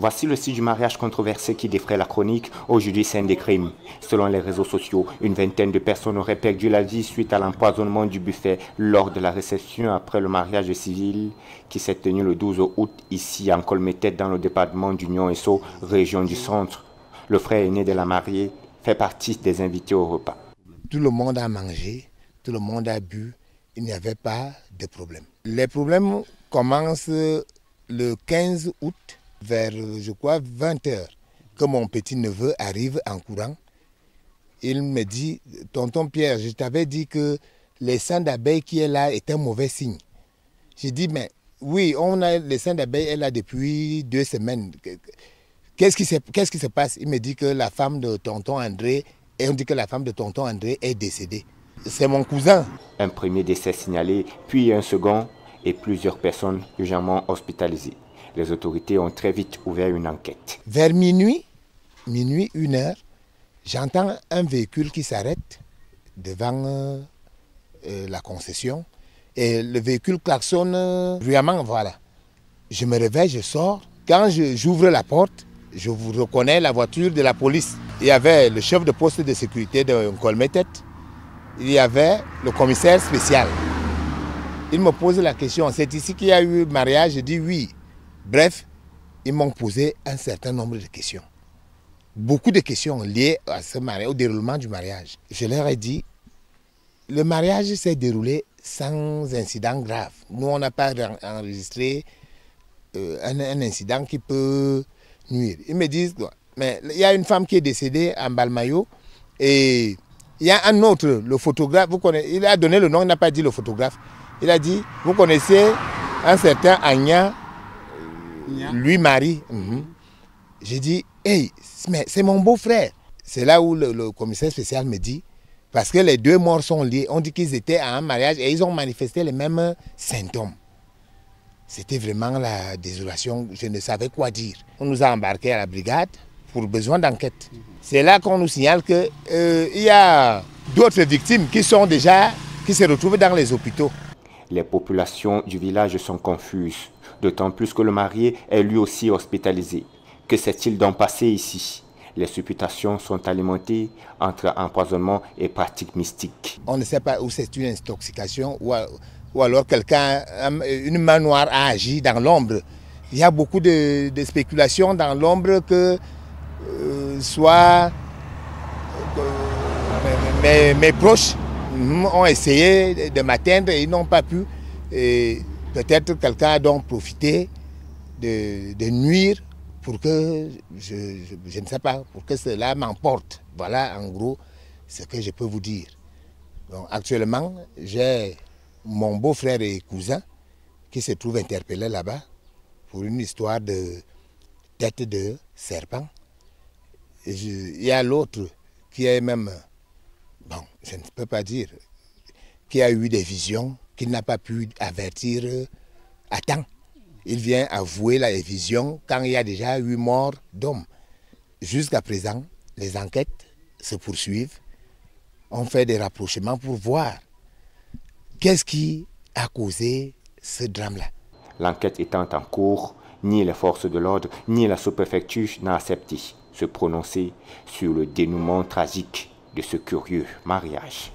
Voici le site du mariage controversé qui défraie la chronique, aujourd'hui scène des crimes. Selon les réseaux sociaux, une vingtaine de personnes auraient perdu la vie suite à l'empoisonnement du buffet lors de la réception après le mariage civil qui s'est tenu le 12 août ici en Colmetet dans le département d'Union Esso, région du centre. Le frère aîné de la mariée fait partie des invités au repas. Tout le monde a mangé, tout le monde a bu, il n'y avait pas de problème. Les problèmes commencent le 15 août vers, je crois, 20 heures, que mon petit-neveu arrive en courant. Il me dit, tonton Pierre, je t'avais dit que les sang d'abeilles qui est là est un mauvais signe. J'ai dit, mais oui, on a les sang d'abeilles est là depuis deux semaines. Qu'est-ce qui, qu'est-ce qui se passe? Il me dit que la femme de tonton André, et on dit que la femme de tonton André est décédée. C'est mon cousin. Un premier décès signalé, puis un second, et plusieurs personnes légèrement hospitalisées les autorités ont très vite ouvert une enquête. Vers minuit, minuit, une heure, j'entends un véhicule qui s'arrête devant euh, euh, la concession et le véhicule klaxonne euh, bruyamment, voilà. Je me réveille, je sors. Quand j'ouvre la porte, je vous reconnais la voiture de la police. Il y avait le chef de poste de sécurité de Colmetet, il y avait le commissaire spécial. Il me pose la question, c'est ici qu'il y a eu mariage Je dis oui. Bref, ils m'ont posé un certain nombre de questions. Beaucoup de questions liées au déroulement du mariage. Je leur ai dit, le mariage s'est déroulé sans incident grave. Nous, on n'a pas enregistré euh, un, incident qui peut nuire. Ils me disent, mais il y a une femme qui est décédée en Balmayo et il y a un autre, le photographe, vous connaissez, il a donné le nom, il n'a pas dit le photographe. Il a dit, vous connaissez un certain Agna lui Marie. Mhm. J'ai dit, hey, c'est mon beau-frère. C'est là où le, commissaire spécial me dit, parce que les deux morts sont liés, on dit qu'ils étaient à un mariage et ils ont manifesté les mêmes symptômes. C'était vraiment la désolation, je ne savais quoi dire. On nous a embarqués à la brigade pour besoin d'enquête. C'est là qu'on nous signale qu'il euh, y a d'autres victimes qui sont déjà, qui se retrouvent dans les hôpitaux. Les populations du village sont confuses d'autant plus que le marié est lui aussi hospitalisé. Que s'est-il donc passé ici? Les supputations sont alimentées entre empoisonnement et pratiques mystiques. On ne sait pas où c'est une intoxication ou, alors quelqu'un, une main noire a agi dans l'ombre. Il y a beaucoup de, spéculations dans l'ombre que euh, soit euh, mes, proches ont essayé de m'atteindre et ils n'ont pas pu. Peut-être quelqu'un a donc profité de, nuire pour que, je, ne sais pas, pour que cela m'emporte. Voilà en gros ce que je peux vous dire. actuellement, j'ai mon beau-frère et cousin qui se trouve interpellé là-bas pour une histoire de tête de serpent. il y a l'autre qui est même, bon, je ne peux pas dire, qui a eu des visions qu'il n'a pas pu avertir à temps. Il vient avouer la vision quand il y a déjà eu morts d'hommes. Jusqu'à présent, les enquêtes se poursuivent. On fait des rapprochements pour voir qu'est-ce qui a causé ce drame-là. L'enquête étant en cours, ni les forces de l'ordre ni la sous-préfecture n'ont accepté se prononcer sur le dénouement tragique de ce curieux mariage.